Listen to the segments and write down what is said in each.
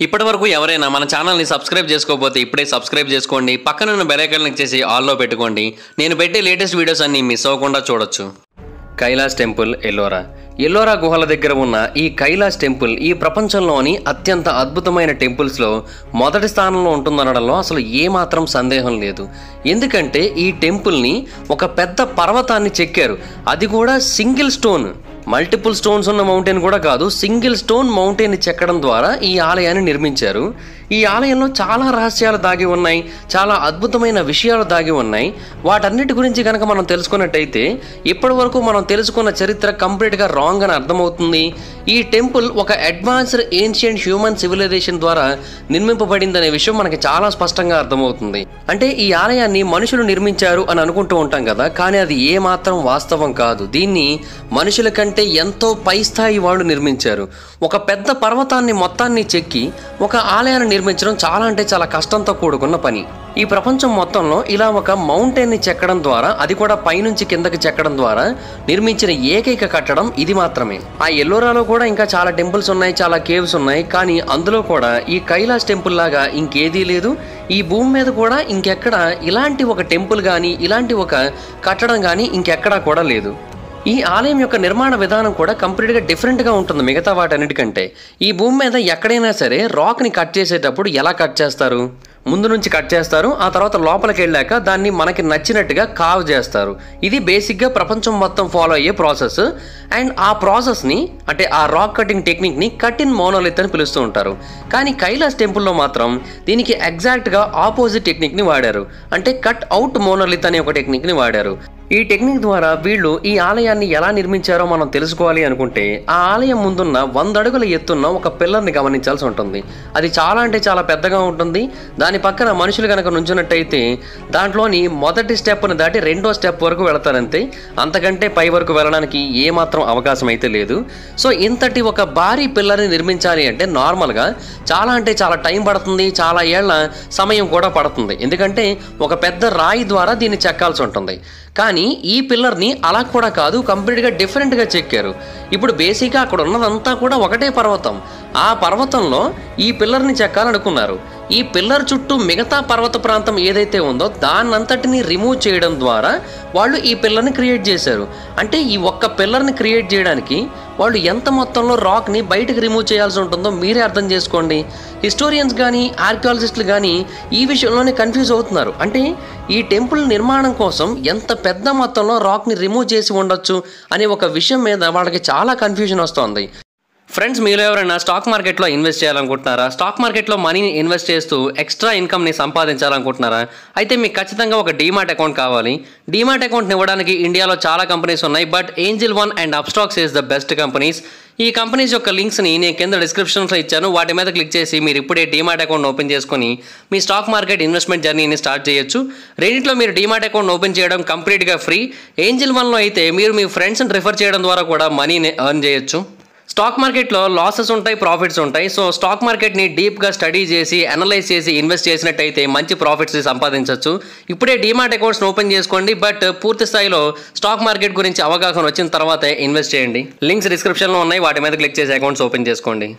ఇప్పటి వరకు ఎవరైనా మన ఛానల్ని సబ్స్క్రైబ్ చేసుకోకపోతే ఇప్పుడే సబ్స్క్రైబ్ చేసుకోండి. పక్కనున్న ఉన్న క్లిక్ చేసి ఆల్లో పెట్టుకోండి. నేను పెట్టే లేటెస్ట్ వీడియోస్ అన్ని మిస్ అవ్వకుండా చూడొచ్చు. కైలాస్ టెంపుల్ ఎల్లోరా. ఎల్లోరా గుహల దగ్గర ఉన్న ఈ కైలాస్ టెంపుల్ ఈ ప్రపంచంలోని అత్యంత అద్భుతమైన టెంపుల్స్లో మొదటి స్థానంలో ఉంటుందనడంలో అసలు ఏమాత్రం సందేహం లేదు. ఎందుకంటే ఈ టెంపుల్ని ఒక పెద్ద పర్వతాన్ని చెక్కారు. అది కూడా సింగిల్ స్టోన్. మల్టిపుల్ స్టోన్స్ ఉన్న మౌంటైన్ కూడా కాదు సింగిల్ స్టోన్ మౌంటైన్ చెక్కడం ద్వారా ఈ ఆలయాన్ని నిర్మించారు. ఈ ఆలయంలో చాలా రహస్యాలు దాగి ఉన్నాయి చాలా అద్భుతమైన విషయాలు దాగి ఉన్నాయి. వాటన్నిటి గురించి కనుక మనం తెలుసుకున్నట్టయితే ఇప్పటి వరకు మనం తెలుసుకున్న చరిత్ర కంప్లీట్గా రాంగ్ అని అర్థమవుతుంది. ఈ టెంపుల్ ఒక అడ్వాన్స్డ్ ఏన్షియంట్ హ్యూమన్ సివిలైజేషన్ ద్వారా నిర్మింపబడిందనే విషయం మనకి చాలా స్పష్టంగా అర్థమవుతుంది. అంటే ఈ ఆలయాన్ని మనుషులు నిర్మించారు అని అనుకుంటూ ఉంటాం కదా కానీ అది ఏ మాత్రం వాస్తవం కాదు. దీన్ని మనుషుల కంటే ఎంతో పై స్థాయి వాళ్ళు నిర్మించారు. ఒక పెద్ద పర్వతాన్ని మొత్తాన్ని చెక్కి ఒక ఆలయాన్ని నిర్మించడం చాలా అంటే చాలా కష్టంతో కూడుకున్న పని. ఈ ప్రపంచం మొత్తంలో ఇలా ఒక మౌంటైన్ని చెక్కడం ద్వారా అది కూడా పైనుంచి కిందకి చెక్కడం ద్వారా నిర్మించిన ఏకైక కట్టడం ఇది మాత్రమే. ఆ ఎల్లోరాలో కూడా ఇంకా చాలా టెంపుల్స్ ఉన్నాయి చాలా కేవ్స్ ఉన్నాయి. కానీ అందులో కూడా ఈ కైలాస్ టెంపుల్ లాగా ఇంకేదీ లేదు. ఈ భూమి మీద కూడా ఇంకెక్కడ ఇలాంటి ఒక టెంపుల్ కానీ ఇలాంటి ఒక కట్టడం కానీ ఇంకెక్కడా కూడా లేదు. ఈ ఆలయం యొక్క నిర్మాణ విధానం కూడా కంప్లీట్గా డిఫరెంట్గా ఉంటుంది మిగతా వాటన్నిటికంటే. ఈ భూమి మీద ఎక్కడైనా సరే రాక్ని కట్ చేసేటప్పుడు ఎలా కట్ చేస్తారు? ముందు నుంచి కట్ చేస్తారు ఆ తర్వాత లోపలికి వెళ్ళాక దాన్ని మనకి నచ్చినట్టుగా కావ్ చేస్తారు. ఇది బేసిక్గా ప్రపంచం మొత్తం ఫాలో అయ్యే ప్రాసెస్ అండ్ ఆ ప్రాసెస్ని అంటే ఆ రాక్ కటింగ్ టెక్నిక్ని కట్ ఇన్ మోనోలిత్ అని పిలుస్తూ ఉంటారు. కానీ కైలాస్ టెంపుల్లో మాత్రం దీనికి ఎగ్జాక్ట్గా ఆపోజిట్ టెక్నిక్ని వాడారు. అంటే కట్ అవుట్ మోనోలిత్ అనే ఒక టెక్నిక్ని వాడారు. ఈ టెక్నిక్ ద్వారా వీళ్ళు ఈ ఆలయాన్ని ఎలా నిర్మించారో మనం తెలుసుకోవాలి అనుకుంటే ఆ ఆలయం ముందున్న వంద అడుగుల ఎత్తున్న ఒక పిల్లర్ని గమనించాల్సి ఉంటుంది. అది చాలా అంటే చాలా పెద్దగా ఉంటుంది. దాని పక్కన మనుషులు కనుక నుంచున్నట్టయితే దాంట్లోని మొదటి స్టెప్ను దాటి రెండో స్టెప్ వరకు వెళతారంతే. అంతకంటే పై వరకు వెళ్ళడానికి ఏమాత్రం అవకాశం అయితే లేదు. సో ఇంతటి ఒక భారీ పిల్లర్ని నిర్మించాలి అంటే నార్మల్గా చాలా అంటే చాలా టైం పడుతుంది చాలా ఏళ్ళ సమయం కూడా పడుతుంది. ఎందుకంటే ఒక పెద్ద రాయి ద్వారా దీన్ని చెక్కాల్సి ఉంటుంది. కానీ ఈ పిల్లర్ని అలా కూడా కాదు కంప్లీట్గా డిఫరెంట్గా చెక్కారు. ఇప్పుడు బేసిక్గా అక్కడ ఉన్నదంతా కూడా ఒకటే పర్వతం. ఆ పర్వతంలో ఈ పిల్లర్ని చెక్కాలనుకున్నారు. ఈ పిల్లర్ చుట్టూ మిగతా పర్వత ప్రాంతం ఏదైతే ఉందో దాన్నంతటిని రిమూవ్ చేయడం ద్వారా వాళ్ళు ఈ పిల్లర్ని క్రియేట్ చేశారు. అంటే ఈ ఒక్క పిల్లర్ని క్రియేట్ చేయడానికి వాళ్ళు ఎంత మొత్తంలో రాక్ని బయటకు రిమూవ్ చేయాల్సి ఉంటుందో మీరే అర్థం చేసుకోండి. హిస్టోరియన్స్ కానీ ఆర్కియాలజిస్టులు కానీ ఈ విషయంలోనే కన్ఫ్యూజ్ అవుతున్నారు. అంటే ఈ టెంపుల్ నిర్మాణం కోసం ఎంత పెద్ద మొత్తంలో రాక్ని రిమూవ్ చేసి ఉండొచ్చు అనే ఒక విషయం మీద వాళ్ళకి చాలా కన్ఫ్యూజన్ వస్తుంది. ఫ్రెండ్స్ మీరు ఎవరైనా స్టాక్ మార్కెట్లో ఇన్వెస్ట్ చేయాలనుకుంటున్నారా? స్టాక్ మార్కెట్లో మనీని ఇన్వెస్ట్ చేస్తూ ఎక్స్ట్రా ఇన్కమ్ని సంపాదించాలనుకుంటున్నారా? అయితే మీకు ఖచ్చితంగా ఒక డీమాట్ అకౌంట్ కావాలి. డీమాట్ అకౌంట్ని ఇవ్వడానికి ఇండియాలో చాలా కంపెనీస్ ఉన్నాయి but angel one and Upstox is the best companies ఈ కంపెనీస్ యొక్క లింక్స్ని నేను కింద డిస్క్రిప్షన్లో ఇచ్చాను. వాటి మీద క్లిక్ చేసి మీరు ఇప్పుడే డీమాట్ అకౌంట్ ఓపెన్ చేసుకొని మీ స్టాక్ మార్కెట్ ఇన్వెస్ట్మెంట్ జర్నీని స్టార్ట్ చేయొచ్చు. రెండింటిలో మీరు డీమాట్ అకౌంట్ ఓపెన్ చేయడం కంప్లీట్గా ఫ్రీ ఏంజిల్ వన్లో అయితే మీరు మీ ఫ్రెండ్స్ని రిఫర్ చేయడం ద్వారా కూడా మనీని ఎర్న్ చేయొచ్చు. స్టాక్ మార్కెట్లో లాసెస్ ఉంటాయి ప్రాఫిట్స్ ఉంటాయి. సో స్టాక్ మార్కెట్ని డీప్గా స్టడీ చేసి అనలైజ్ చేసి ఇన్వెస్ట్ చేసినట్టయితే మంచి ప్రాఫిట్స్ సంపాదించవచ్చు ఇప్పుడే డీమాట్ అకౌంట్స్ని ఓపెన్ చేసుకోండి బట్ పూర్తి స్థాయిలో స్టాక్ మార్కెట్ గురించి అవగాహన వచ్చిన తర్వాతే ఇన్వెస్ట్ చేయండి. లింక్స్ డిస్క్రిప్షన్లో ఉన్నాయి వాటి మీద క్లిక్ చేసి అకౌంట్స్ ఓపెన్ చేసుకోండి.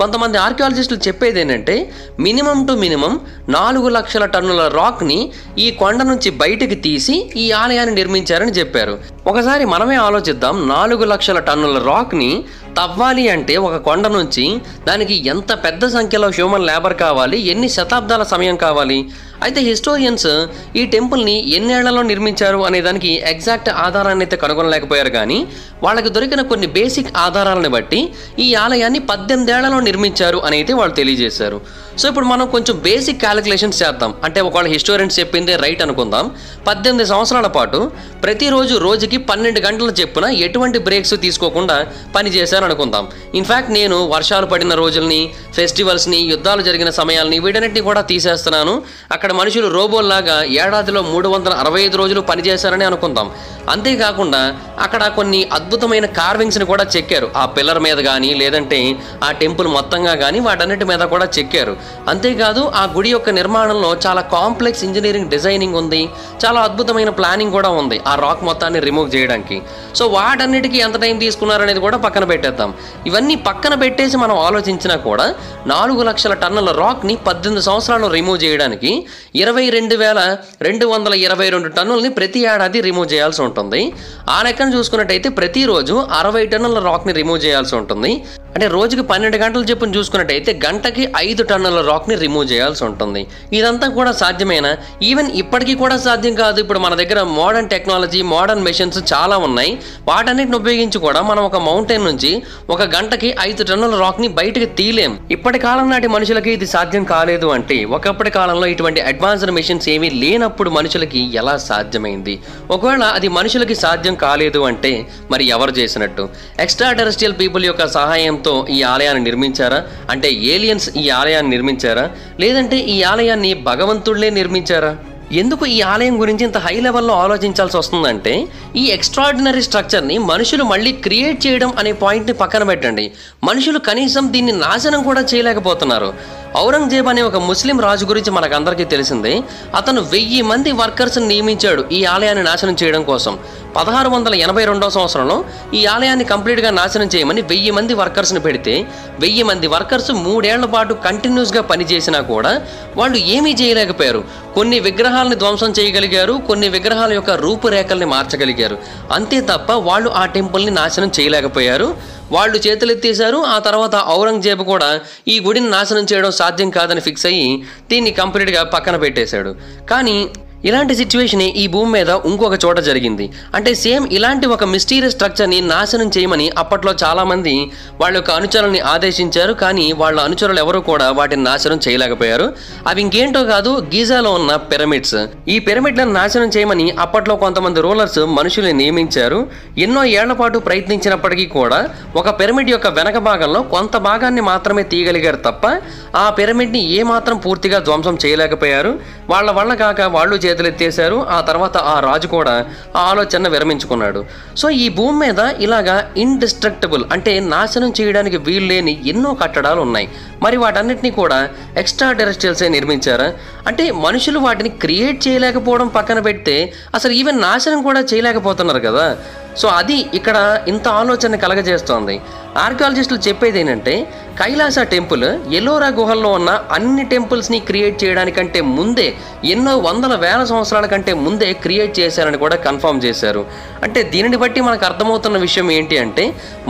కొంతమంది ఆర్కియాలజిస్టులు చెప్పేది ఏంటంటే మినిమం టు మినిమం నాలుగు లక్షల టన్నుల రాక్ని ఈ కొండ నుంచి బయటికి తీసి ఈ ఆలయాన్ని నిర్మించారని చెప్పారు. ఒకసారి మనమే ఆలోచిద్దాం నాలుగు లక్షల టన్నుల రాక్ని తవ్వాలి అంటే ఒక కొండ నుంచి దానికి ఎంత పెద్ద సంఖ్యలో హ్యూమన్ లేబర్ కావాలి ఎన్ని శతాబ్దాల సమయం కావాలి? అయితే హిస్టోరియన్స్ ఈ టెంపుల్ని ఎన్నేళ్ళలో నిర్మించారు అనే దానికి ఎగ్జాక్ట్ ఆధారాన్ని అయితే కనుగొనలేకపోయారు కానీ వాళ్ళకి దొరికిన కొన్ని బేసిక్ ఆధారాలను బట్టి ఈ ఆలయాన్ని పద్దెనిమిదేళ్ళలో నిర్మించారు అని అయితే వాళ్ళు తెలియజేశారు. సో ఇప్పుడు మనం కొంచెం బేసిక్ క్యాలిక్యులేషన్స్ చేద్దాం. అంటే ఒకవేళ హిస్టోరియన్స్ చెప్పిందే రైట్ అనుకుందాం. పద్దెనిమిది సంవత్సరాల పాటు ప్రతిరోజు రోజుకి పన్నెండు గంటల చెప్పున ఎటువంటి బ్రేక్స్ తీసుకోకుండా పని చేశారు అనుకుందాం. ఇన్ఫ్యాక్ట్ నేను వర్షాలు పడిన రోజుల్ని ఫెస్టివల్స్ని యుద్ధాలు జరిగిన సమయాల్ని వీటన్నిటిని కూడా తీసేస్తున్నాను. అక్కడ అక్కడ మనుషులు రోబోల్లాగా ఏడాదిలో మూడు వందల అరవై ఐదు రోజులు పనిచేశారని అనుకుందాం. అంతేకాకుండా అక్కడ కొన్ని అద్భుతమైన కార్వింగ్స్ని కూడా చెక్కారు. ఆ పిల్లర్ మీద కానీ లేదంటే ఆ టెంపుల్ మొత్తంగా కానీ వాటన్నిటి మీద కూడా చెక్కారు. అంతేకాదు ఆ గుడి యొక్క నిర్మాణంలో చాలా కాంప్లెక్స్ ఇంజనీరింగ్ డిజైనింగ్ ఉంది. చాలా అద్భుతమైన ప్లానింగ్ కూడా ఉంది ఆ రాక్ మొత్తాన్ని రిమూవ్ చేయడానికి. సో వాటన్నిటికీ ఎంత టైం తీసుకున్నారనేది కూడా పక్కన పెట్టేద్దాం. ఇవన్నీ పక్కన పెట్టేసి మనం ఆలోచించినా కూడా నాలుగు లక్షల టన్నుల రాక్ని పద్దెనిమిది సంవత్సరాలు రిమూవ్ చేయడానికి ఇరవై రెండు వేల రెండు వందల ఇరవై రెండు టన్నుల్ని ప్రతి ఏడాది రిమూవ్ చేయాల్సి ఉంటుంది. ఆ లెక్కను చూసుకున్నట్టయితే ప్రతిరోజు అరవై టన్నుల రాక్ని రిమూవ్ చేయాల్సి ఉంటుంది. అంటే రోజుకి పన్నెండు గంటలు చెప్పుని చూసుకున్నట్టయితే గంటకి ఐదు టన్నుల రాక్ని రిమూవ్ చేయాల్సి ఉంటుంది. ఇదంతా కూడా సాధ్యమేనా? ఈవెన్ ఇప్పటికీ కూడా సాధ్యం కాదు. ఇప్పుడు మన దగ్గర మోడర్న్ టెక్నాలజీ మోడర్న్ మెషిన్స్ చాలా ఉన్నాయి. వాటన్నిటిని ఉపయోగించి కూడా మనం ఒక మౌంటైన్ నుంచి ఒక గంటకి ఐదు టన్నుల రాక్ని బయటకి తీయలేం. ఇప్పటి కాలం నాటి మనుషులకి ఇది సాధ్యం కాలేదు అంటే ఒకప్పటి కాలంలో ఇటువంటి అడ్వాన్స్డ్ మెషిన్స్ ఏమీ లేనప్పుడు మనుషులకి ఎలా సాధ్యమైంది? ఒకవేళ అది మనుషులకి సాధ్యం కాలేదు అంటే మరి ఎవరు చేసినట్టు? ఎక్స్ట్రా టెరెస్ట్రియల్ పీపుల్ యొక్క సహాయంతో ఈ ఆలయాన్ని నిర్మించారా? అంటే ఏలియన్స్ ఈ ఆలయాన్ని నిర్మించారా? లేదంటే ఈ ఆలయాన్ని భగవంతుళ్ళే నిర్మించారా? ఎందుకు ఈ ఆలయం గురించి ఇంత హై లెవెల్లో ఆలోచించాల్సి వస్తుందంటే ఈ ఎక్స్ట్రాడినరీ స్ట్రక్చర్ని మనుషులు మళ్ళీ క్రియేట్ చేయడం అనే పాయింట్ని పక్కన పెట్టండి. మనుషులు కనీసం దీన్ని నాశనం కూడా చేయలేకపోతున్నారు. ఔరంగజేబ్ అనే ఒక ముస్లిం రాజు గురించి మనకందరికీ తెలిసిందే. అతను వెయ్యి మంది వర్కర్స్ని నియమించాడు ఈ ఆలయాన్ని నాశనం చేయడం కోసం. పదహారు వందల ఎనభై రెండవ సంవత్సరంలో ఈ ఆలయాన్ని కంప్లీట్గా నాశనం చేయమని వెయ్యి మంది వర్కర్స్ని పెడితే వెయ్యి మంది వర్కర్స్ మూడేళ్ళ పాటు కంటిన్యూస్గా పనిచేసినా కూడా వాళ్ళు ఏమీ చేయలేకపోయారు. కొన్ని విగ్రహాలను ధ్వంసం చేయగలిగారు కొన్ని విగ్రహాల యొక్క రూపురేఖల్ని మార్చగలిగారు. అంతే తప్ప వాళ్ళు ఆ టెంపుల్ని నాశనం చేయలేకపోయారు. వాళ్ళు చేతులెత్తేశారు. ఆ తర్వాత ఔరంగజేబు కూడా ఈ గుడిని నాశనం చేయడం సాధ్యం కాదని ఫిక్స్ అయ్యి దీన్ని కంప్లీట్గా పక్కన పెట్టేశాడు. కానీ ఇలాంటి సిచ్యువేషన్ ఈ భూమి మీద ఇంకొక చోట జరిగింది. అంటే సేమ్ ఇలాంటి ఒక మిస్టీరియస్ స్ట్రక్చర్ని నాశనం చేయమని అప్పట్లో చాలామంది వాళ్ళ యొక్క అనుచరుల్ని ఆదేశించారు. కానీ వాళ్ళ అనుచరులు ఎవరు కూడా వాటిని నాశనం చేయలేకపోయారు. అవి ఇంకేంటో కాదు గీజాలో ఉన్న పిరమిడ్స్ ఈ పిరమిడ్లను నాశనం చేయమని అప్పట్లో కొంతమంది రూలర్స్ మనుషుల్ని నియమించారు. ఎన్నో ఏళ్ళ పాటు ప్రయత్నించినప్పటికీ కూడా ఒక పిరమిడ్ యొక్క వెనక భాగంలో కొంత భాగాన్ని మాత్రమే తీయగలిగారు తప్ప ఆ పిరమిడ్ని ఏమాత్రం పూర్తిగా ధ్వంసం చేయలేకపోయారు. వాళ్ళ వల్ల కాక వాళ్ళు చేతులెత్తేశారు ఆ తర్వాత ఆ రాజు కూడా ఆ ఆలోచన విరమించుకున్నాడు. సో ఈ భూమి మీద ఇలాగా ఇండిస్ట్రక్టబుల్ అంటే నాశనం చేయడానికి వీలు లేని ఎన్నో కట్టడాలు ఉన్నాయి. మరి వాటన్నిటిని కూడా ఎక్స్ట్రా టెరెస్ట్రియల్సే నిర్మించారా. అంటే మనుషులు వాటిని క్రియేట్ చేయలేకపోవడం పక్కన పెడితే అసలు ఈవెన్ నాశనం కూడా చేయలేకపోతున్నారు కదా. సో అది ఇక్కడ ఇంత ఆలోచన కలగజేస్తోంది. ఆర్కియాలజిస్టులు చెప్పేది ఏంటంటే కైలాస టెంపుల్ ఎలోరా గుహల్లో ఉన్న అన్ని టెంపుల్స్ని క్రియేట్ చేయడానికంటే ముందే ఎన్నో వందల వేల సంవత్సరాల కంటే ముందే క్రియేట్ చేశారని కూడా కన్ఫర్మ్ చేశారు. అంటే దీనిని బట్టి మనకు అర్థమవుతున్న విషయం ఏంటి అంటే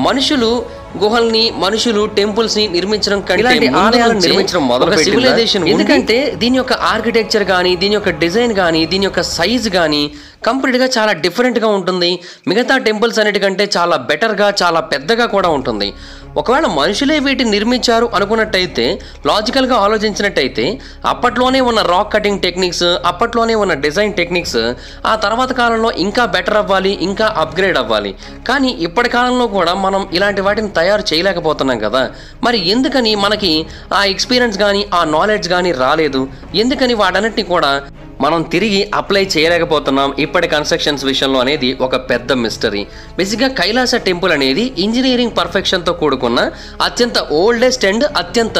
మనుషులు గుహల్ని మనుషులు టెంపుల్స్ని నిర్మించడం కంటే ఆలయాలను నిర్మించడం మొదలు ఉండి- ఎందుకంటే దీని యొక్క ఆర్కిటెక్చర్ కానీ దీని యొక్క డిజైన్ కానీ దీని యొక్క సైజ్ కానీ కంప్లీట్గా చాలా డిఫరెంట్గా ఉంటుంది. మిగతా టెంపుల్స్ అన్నిటికంటే చాలా బెటర్గా చాలా పెద్దగా కూడా ఉంటుంది. ఒకవేళ మనుషులే వీటిని నిర్మించారు అనుకున్నట్టయితే లాజికల్గా ఆలోచించినట్టయితే అప్పట్లోనే ఉన్న రాక్ కటింగ్ టెక్నిక్స్ అప్పట్లోనే ఉన్న డిజైన్ టెక్నిక్స్ ఆ తర్వాత కాలంలో ఇంకా బెటర్ అవ్వాలి ఇంకా అప్గ్రేడ్ అవ్వాలి. కానీ ఇప్పటి కాలంలో కూడా మనం ఇలాంటి వాటిని తయారు చేయలేకపోతున్నాం కదా. మరి ఎందుకని మనకి ఆ ఎక్స్పీరియన్స్ కానీ ఆ నాలెడ్జ్ కానీ రాలేదు? ఎందుకని వాటన్నిటిని కూడా మనం తిరిగి అప్లై చేయలేకపోతున్నాం ఇప్పటి కన్స్ట్రక్షన్స్ విషయంలో అనేది ఒక పెద్ద మిస్టరీ. బేసిక్గా కైలాస టెంపుల్ అనేది ఇంజనీరింగ్ పర్ఫెక్షన్తో కూడుకున్న అత్యంత ఓల్డెస్ట్ అండ్ అత్యంత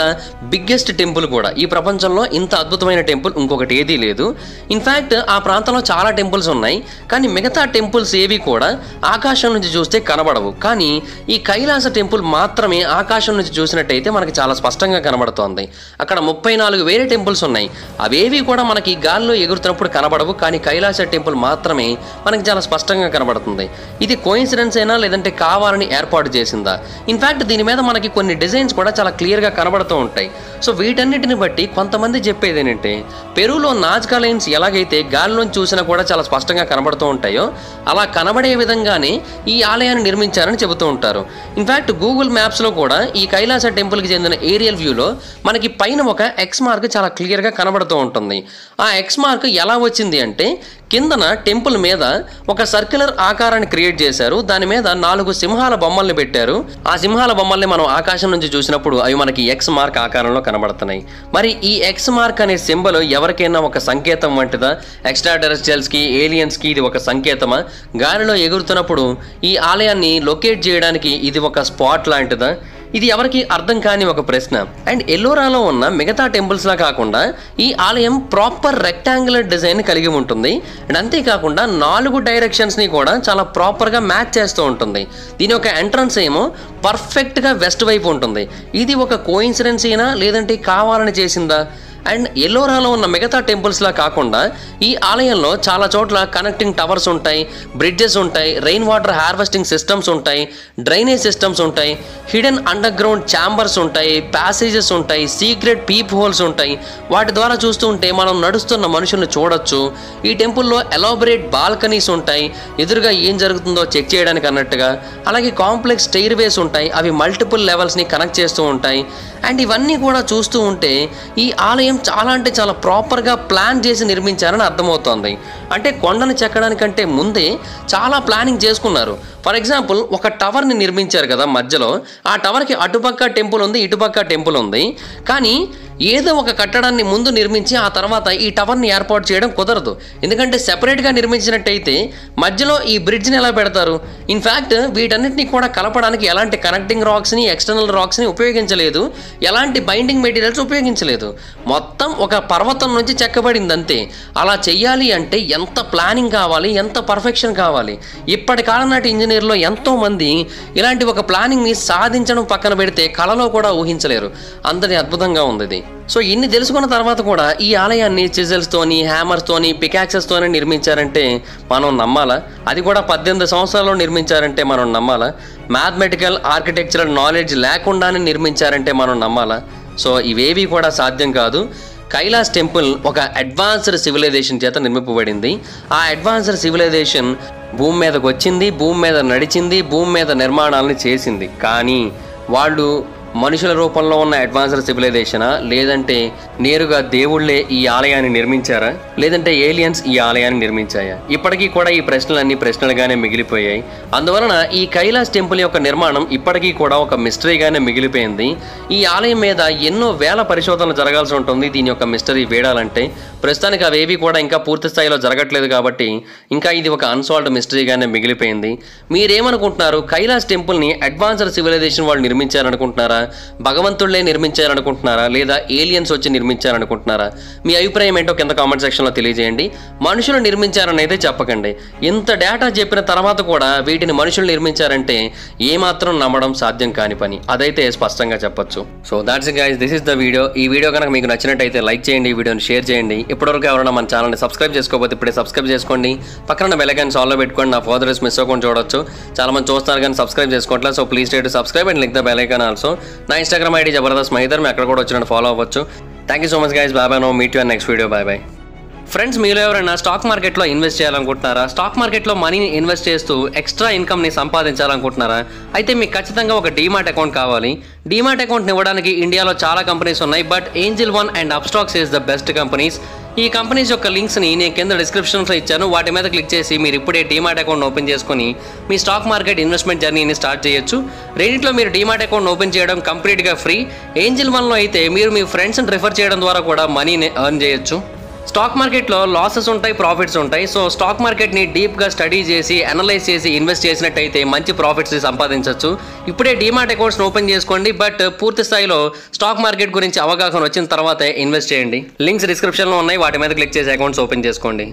బిగ్గెస్ట్ టెంపుల్ కూడా. ఈ ప్రపంచంలో ఇంత అద్భుతమైన టెంపుల్ ఇంకొకటి ఏదీ లేదు. ఇన్ఫ్యాక్ట్ ఆ ప్రాంతంలో చాలా టెంపుల్స్ ఉన్నాయి. కానీ మిగతా టెంపుల్స్ ఏవి కూడా ఆకాశం నుంచి చూస్తే కనబడవు. కానీ ఈ కైలాస టెంపుల్ మాత్రమే ఆకాశం నుంచి చూసినట్టయితే మనకి చాలా స్పష్టంగా కనబడుతోంది. అక్కడ ముప్పై నాలుగు వేరే టెంపుల్స్ ఉన్నాయి. అవేవి కూడా మనకి గాల్లో ఎగురుతున్నప్పుడు కనబడవు కానీ కైలాస టెంపుల్ మాత్రమే మనకి చాలా స్పష్టంగా కనబడుతుంది. ఇది కోయిన్సిడెన్స్ అయినా లేదంటే కావాలని ఏర్పాటు చేసిందా? ఇన్ఫ్యాక్ట్ దీని మీద మనకి కొన్ని డిజైన్స్ కూడా చాలా క్లియర్గా కనబడుతూ ఉంటాయి. సో వీటన్నిటిని బట్టి కొంతమంది చెప్పేది ఏంటంటే పెరులో నాజ్కా లైన్స్ ఎలాగైతే గాలిలోంచి చూసినా కూడా చాలా స్పష్టంగా కనబడుతూ ఉంటాయో అలా కనబడే విధంగానే ఈ ఆలయాన్ని నిర్మించారని చెబుతూ ఉంటారు. ఇన్ఫ్యాక్ట్ గూగుల్ మ్యాప్స్లో కూడా ఈ కైలాస టెంపుల్కి చెందిన ఏరియల్ వ్యూలో మనకి పైన ఒక ఎక్స్ మార్క్ చాలా క్లియర్గా కనబడుతూ ఉంటుంది. ఆ ఎక్స్ మార్క్ మార్క్ ఎలా వచ్చింది అంటే కిందన టెంపుల్ మీద ఒక సర్క్యులర్ ఆకారాన్ని క్రియేట్ చేశారు. దాని మీద నాలుగు సింహాల బొమ్మల్ని పెట్టారు. ఆ సింహాల బొమ్మల్ని మనం ఆకాశం నుంచి చూసినప్పుడు అవి మనకి ఎక్స్ మార్క్ ఆకారంలో కనబడుతున్నాయి. మరి ఈ ఎక్స్ మార్క్ అనే సింబల్ ఎవరికైనా ఒక సంకేతం వంటిదా? ఎక్స్ట్రా టెరెస్ట్రియల్స్కి ఏలియన్స్కి ఇది ఒక సంకేతమా? గాలిలో ఎగురుతున్నప్పుడు ఈ ఆలయాన్ని లొకేట్ చేయడానికి ఇది ఒక స్పాట్ లాంటిదా? ఇది ఎవరికి అర్థం కాని ఒక ప్రశ్న. అండ్ ఎల్లోరాలో ఉన్న మిగతా టెంపుల్స్ లా కాకుండా ఈ ఆలయం ప్రాపర్ రెక్టాంగులర్ డిజైన్ కలిగి ఉంటుంది. అండ్ అంతేకాకుండా నాలుగు డైరెక్షన్స్ని కూడా చాలా ప్రాపర్గా మ్యాచ్ చేస్తూ ఉంటుంది. దీని యొక్క ఎంట్రన్స్ ఏమో పర్ఫెక్ట్గా వెస్ట్ వైపు ఉంటుంది. ఇది ఒక కోయిన్సిడెన్స్ అయినా లేదంటే కావాలని చేసిందా? అండ్ ఎల్లోరాలో ఉన్న మిగతా టెంపుల్స్లా కాకుండా ఈ ఆలయంలో చాలా చోట్ల కనెక్టింగ్ టవర్స్ ఉంటాయి బ్రిడ్జెస్ ఉంటాయి రెయిన్ వాటర్ హార్వెస్టింగ్ సిస్టమ్స్ ఉంటాయి డ్రైనేజ్ సిస్టమ్స్ ఉంటాయి హిడెన్ అండర్ గ్రౌండ్ ఛాంబర్స్ ఉంటాయి ప్యాసేజెస్ ఉంటాయి సీక్రెట్ పీప్ హోల్స్ ఉంటాయి. వాటి ద్వారా చూస్తూ ఉంటే మనం నడుస్తున్న మనుషుల్ని చూడొచ్చు. ఈ టెంపుల్లో ఎలాబరేట్ బాల్కనీస్ ఉంటాయి. ఎదురుగా ఏం జరుగుతుందో చెక్ చేయడానికి అన్నట్టుగా. అలాగే కాంప్లెక్స్ స్టెయిర్వేస్ ఉంటాయి. అవి మల్టిపుల్ లెవెల్స్ని కనెక్ట్ చేస్తూ ఉంటాయి. అండ్ ఇవన్నీ కూడా చూస్తూ ఉంటే ఈ ఆలయం చాలా అంటే చాలా ప్రాపర్గా ప్లాన్ చేసి నిర్మించారని అర్థమవుతోంది. అంటే కొండను చెక్కడానికంటే ముందే చాలా ప్లానింగ్ చేసుకున్నారు. ఫర్ ఎగ్జాంపుల్ ఒక టవర్ని నిర్మించారు కదా మధ్యలో. ఆ టవర్కి అటుపక్క టెంపుల్ ఉంది ఇటుపక్క టెంపుల్ ఉంది. కానీ ఏదో ఒక కట్టడాన్ని ముందు నిర్మించి ఆ తర్వాత ఈ టవర్ని ఏర్పాటు చేయడం కుదరదు. ఎందుకంటే సెపరేట్గా నిర్మించినట్టయితే మధ్యలో ఈ బ్రిడ్జ్ని ఎలా పెడతారు? ఇన్ఫ్యాక్ట్ వీటన్నిటిని కూడా కలపడానికి ఎలాంటి కనెక్టింగ్ రాక్స్ని ఎక్స్టర్నల్ రాక్స్ని ఉపయోగించలేదు. ఎలాంటి బైండింగ్ మెటీరియల్స్ ఉపయోగించలేదు. మొత్తం ఒక పర్వతం నుంచి చెక్కబడింది అంతే అలా చెయ్యాలి అంటే ఎంత ప్లానింగ్ కావాలి ఎంత పర్ఫెక్షన్ కావాలి? ఇప్పటి కాలం నాటి ఇంజనీర్లో ఎంతోమంది ఇలాంటి ఒక ప్లానింగ్ని సాధించడం పక్కన పెడితే కళలో కూడా ఊహించలేరు. అంతటి అద్భుతంగా ఉంది సో ఇన్ని తెలుసుకున్న తర్వాత కూడా ఈ ఆలయాన్ని చిజల్స్తోని హ్యామర్స్తోని పికాక్సెస్తోని నిర్మించారంటే మనం నమ్మాలా? అది కూడా పద్దెనిమిది సంవత్సరాల్లో నిర్మించారంటే మనం నమ్మాలా? మ్యాథమెటికల్ ఆర్కిటెక్చరల్ నాలెడ్జ్ లేకుండానే నిర్మించారంటే మనం నమ్మాలా? సో ఇవేవి కూడా సాధ్యం కాదు. కైలాస్ టెంపుల్ ఒక అడ్వాన్స్డ్ సివిలైజేషన్ చేత నిర్మింపబడింది. ఆ అడ్వాన్స్డ్ సివిలైజేషన్ భూమి మీదకి వచ్చింది భూమి మీద నడిచింది భూమి మీద నిర్మాణాలని చేసింది. కానీ వాళ్ళు మనుషుల రూపంలో ఉన్న అడ్వాన్స్డ్ సివిలైజేషనా? లేదంటే నేరుగా దేవుళ్ళే ఈ ఆలయాన్ని నిర్మించారా? లేదంటే ఏలియన్స్ ఈ ఆలయాన్ని నిర్మించాయా? ఇప్పటికీ కూడా ఈ ప్రశ్నలన్నీ ప్రశ్నలుగానే మిగిలిపోయాయి. అందువలన ఈ కైలాస్ టెంపుల్ యొక్క నిర్మాణం ఇప్పటికీ కూడా ఒక మిస్టరీగానే మిగిలిపోయింది. ఈ ఆలయం మీద ఎన్నో వేల పరిశోధనలు జరగాల్సి ఉంటుంది. దీని యొక్క మిస్టరీ వేడాలంటే ప్రస్తుతానికి అవేవి కూడా ఇంకా పూర్తి స్థాయిలో జరగట్లేదు కాబట్టి ఇంకా ఇది ఒక అన్సాల్వ్డ్ మిస్టరీగానే మిగిలిపోయింది. మీరేమనుకుంటున్నారు? కైలాస్ టెంపుల్ని అడ్వాన్స్డ్ సివిలైజేషన్ వాళ్ళు నిర్మించారనుకుంటున్నారా? భగవంతుళ్ళే నిర్మించారనుకుంటున్నారా? లేదా ఏలియన్స్ వచ్చి నిర్మించారనుకుంటున్నారా? మీ అభిప్రాయం ఏంటో కింద కామెంట్ సెక్షన్లో తెలియజేయండి. మనుషులు నిర్మించారని అయితే చెప్పకండి. ఇంత డేటా చెప్పిన తర్వాత కూడా వీటిని మనుషులు నిర్మించారంటే ఏమాత్రం నమ్మడం సాధ్యం కాని పని. అదైతే స్పష్టంగా చెప్పొచ్చు. So that's guys this is the video ఈ వీడియో కనుక మీకు నచ్చినట్టయితే లైక్ చేయండి ఈ వీడియోని షేర్ చేయండి. ఇప్పటివరకు ఎవరైనా మన ఛానల్ని సబ్స్క్రైబ్ చేసుకోకపోతే ఇప్పుడే సబ్స్క్రైబ్ చేసుకోండి. పక్కన బెల్లైకాన్ సాల్వ్ పెట్టుకోండి. నా ఫాదర్స్ మిస్ అవ్వకుండా చూడొచ్చు. చాలా మంది చూస్తారు కానీ సబ్స్క్రైబ్ చేసుకోవట్లేదు. So please to subscribe and click the bell icon also నా ఇన్స్టాగ్రామ్ ఐడి జబర్దస్త్ మహిదర్. మీ అక్కడ కూడా వచ్చిన ఫాలో అవ్వచ్చు. Thank you so much guys bye bye no meet you next video bye bye friends మీరు ఎవరైనా స్టాక్ మార్కెట్లో ఇన్వెస్ట్ చేయాలనుకుంటున్నారా? స్టాక్ మార్కెట్లో మనీని ఇన్వెస్ట్ చేస్తూ ఎక్స్ట్రా ఇన్కమ్ని సంపాదించాలనుకుంటున్నారా? అయితే మీకు ఖచ్చితంగా ఒక డీమాట్ అకౌంట్ కావాలి. డీమాట్ అకౌంట్ని ఇవ్వడానికి ఇండియాలో చాలా కంపెనీస్ ఉన్నాయి but angel one and Upstox is the best companies ఈ కంపెనీస్ యొక్క లింక్స్ని నేను కింద డిస్క్రిప్షన్స్లో ఇచ్చాను. వాటి మీద క్లిక్ చేసి మీరు ఇప్పుడే డీమాట్ అకౌంట్ ఓపెన్ చేసుకొని మీ స్టాక్ మార్కెట్ ఇన్వెస్ట్మెంట్ జర్నీని స్టార్ట్ చేయొచ్చు. రెండింటిలో మీరు డీమాట్ అకౌంట్ ఓపెన్ చేయడం కంప్లీట్గా ఫ్రీ ఏంజిల్ వన్లో అయితే మీరు మీ ఫ్రెండ్స్ని రిఫర్ చేయడం ద్వారా కూడా మనీని ఎర్న్ చేయొచ్చు. స్టాక్ మార్కెట్లో లాసెస్ ఉంటాయి ప్రాఫిట్స్ ఉంటాయి. సో స్టాక్ మార్కెట్ని డీప్గా స్టడీ చేసి అనలైజ్ చేసి ఇన్వెస్ట్ చేసినట్టయితే మంచి ప్రాఫిట్స్ని సంపాదించవచ్చు ఇప్పుడే డీమాట్ అకౌంట్స్ని ఓపెన్ చేసుకోండి బట్ పూర్తి స్థాయిలో స్టాక్ మార్కెట్ గురించి అవగాహన వచ్చిన తర్వాతే ఇన్వెస్ట్ చేయండి. లింక్స్ డిస్క్రిప్షన్లో ఉన్నాయి వాటి మీద క్లిక్ చేసి అకౌంట్స్ ఓపెన్ చేసుకోండి.